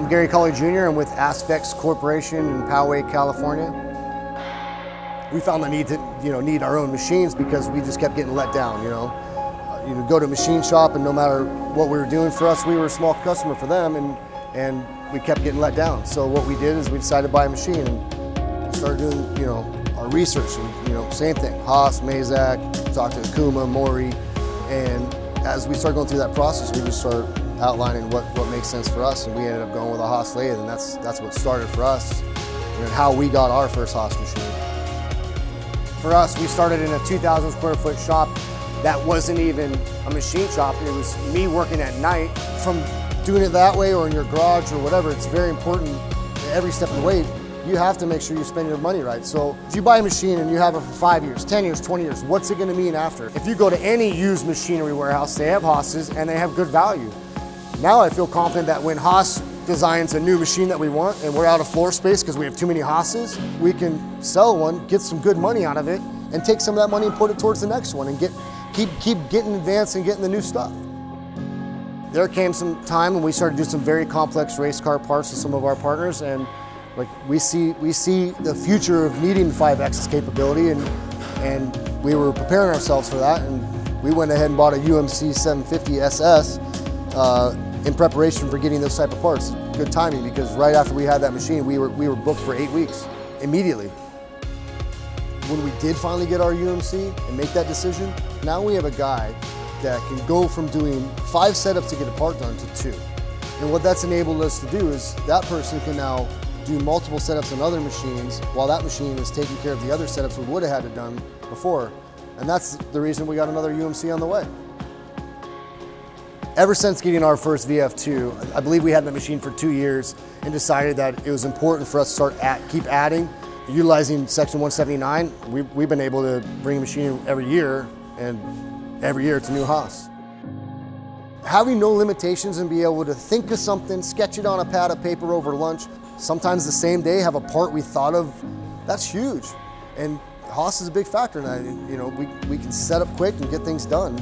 I'm Gary Colle Jr. I'm with Aspex Corporation in Poway, California. We found the need to, you know, need our own machines because we just kept getting let down, you know. Uh, you know, go to a machine shop and no matter what we were doing for us, we were a small customer for them and, and we kept getting let down. So what we did is we decided to buy a machine and started doing, you know, our research. And, you know, same thing, Haas, Mazak, talked to Okuma, Mori, and as we started going through that process, we just started outlining what, what makes sense for us, and we ended up going with a Haas lathe, and that's, that's what started for us, and how we got our first Haas machine. For us, we started in a 2,000 square foot shop that wasn't even a machine shop, it was me working at night. From doing it that way or in your garage or whatever, it's very important every step of the way you have to make sure you spend your money right. So if you buy a machine and you have it for five years, 10 years, 20 years, what's it gonna mean after? If you go to any used machinery warehouse, they have Haas's and they have good value. Now I feel confident that when Haas designs a new machine that we want and we're out of floor space because we have too many Haas's, we can sell one, get some good money out of it, and take some of that money and put it towards the next one and get keep keep getting advanced and getting the new stuff. There came some time when we started to do some very complex race car parts with some of our partners and like we see we see the future of needing 5-axis capability and and we were preparing ourselves for that and we went ahead and bought a UMC 750 SS uh, in preparation for getting those type of parts. Good timing because right after we had that machine, we were, we were booked for eight weeks immediately. When we did finally get our UMC and make that decision, now we have a guy that can go from doing five setups to get a part done to two. And what that's enabled us to do is that person can now do multiple setups on other machines while that machine is taking care of the other setups we would have had to done before. And that's the reason we got another UMC on the way. Ever since getting our first VF2, I believe we had the machine for two years and decided that it was important for us to start at, keep adding, utilizing Section 179. We, we've been able to bring a machine every year and every year it's a new Haas. Having no limitations and be able to think of something, sketch it on a pad of paper over lunch, sometimes the same day have a part we thought of, that's huge. And Haas is a big factor in that. You know, we, we can set up quick and get things done.